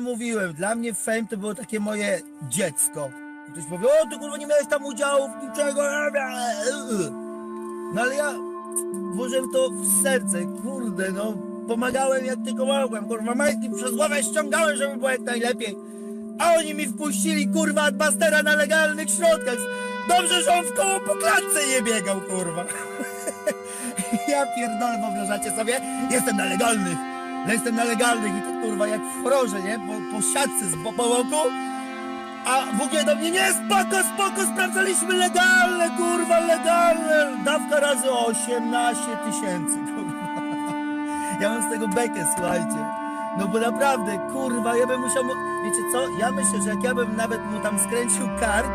mówiłem, dla mnie fame to było takie moje dziecko. I ktoś powie, o ty kurwa nie miałeś tam udziału w niczego. No ale ja włożyłem to w serce, kurde, no pomagałem jak tylko mogłem, kurwa majki przez głowę ściągałem, żeby było jak najlepiej. A oni mi wpuścili kurwa Adbustera na legalnych środkach. Dobrze, że on w koło po klatce nie biegał, kurwa. Ja pierdolę, wyobrażacie sobie? Jestem na legalnych. No jestem na legalnych i to kurwa jak w chorze, nie? Po, po siatce z po. A WG do mnie, nie, spoko, spoko, sprawdzaliśmy legalne, kurwa, legalne. Dawka razy 18 tysięcy, kurwa. Ja mam z tego bekę, słuchajcie. No bo naprawdę, kurwa, ja bym musiał mu... Wiecie co? Ja myślę, że jak ja bym nawet mu tam skręcił kark,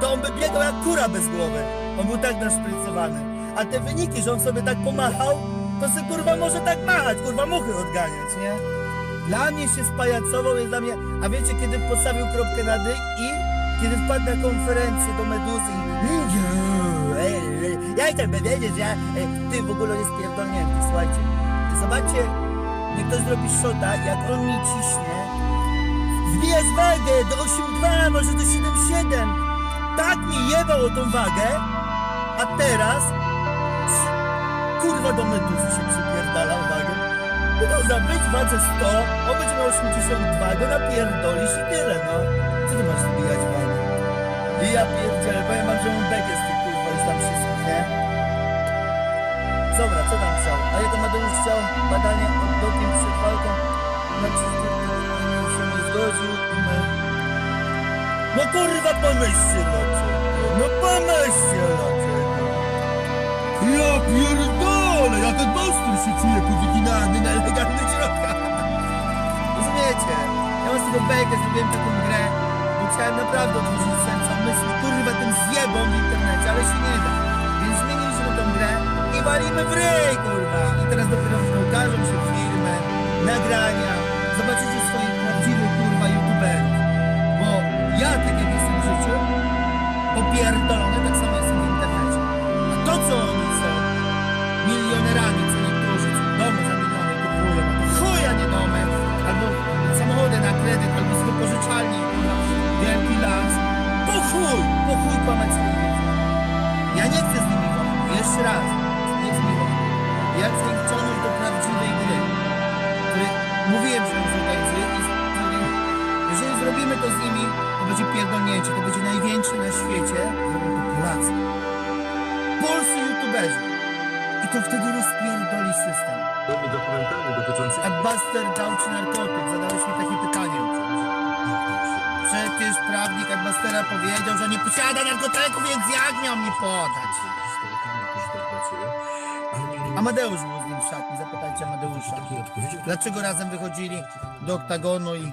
to on by biegał jak kura bez głowy. On był tak naszprycowany. A te wyniki, że on sobie tak pomachał, to sobie kurwa może tak machać, kurwa muchy odganiać, nie? Dla mnie się spajacował, jest dla mnie... A wiecie, kiedy postawił kropkę na dy i kiedy wpadł na konferencję do Meduzy i... Ja i tak wiedzieć, że e, ty w ogóle jest pierdolnięty, słuchajcie. Zobaczcie, niech ktoś zrobi shota, jak on mi ciśnie, wbija z wagę do 8,2, może do 7,7. Tak mi jebał o tą wagę, a teraz kurwa do meduzy się przypierdala wagę. Meduza, być w wadze 100, on będzie miał 82, go napierdolisz i tyle, no. Co ty masz zbijać wagę? I ja pierdzielę, powiem wam, że mam bekę z tych kurwa już tam wszystkich, nie? Dobra, co tam chciał? A jak Amadeusz chciał badanie o doping przed walką? Znaczy, że się nie zgodził i. No kurwa pomyślcie dlaczego! No pomyślcie Tego bejkę, zrobiłem taką grę, bo chciałem naprawdę otworzyć serca myśli, kurwa tym zjebom w internecie, ale się nie da. Więc zmieniliśmy tą grę i walimy w ryj, kurwa! I teraz dopiero ukażą się filmy, nagrania, zobaczycie swoich prawdziwych, kłamać widzów. Ja nie chcę z nimi wojny, jeszcze raz, nie z nimi wojny. Ja chcę ich wciągnąć do prawdziwej gry, który mówiłem, że tacy i z- jeżeli zrobimy to z nimi, to będzie pierdolnięcie, to będzie największy na świecie Polacy. Polscy youtuberzy. I to wtedy rozpierdoli system. Dokumentami dotyczącymi Adbuster dał ci narkotyk, zadałeś mi takie pytanie. Przecież prawnik Adbustera powiedział, że nie posiada narkotyków, więc jak miał mi podać? Amadeusz był z nim w szatni, zapytajcie Amadeusza. Dlaczego razem wychodzili do oktagonu i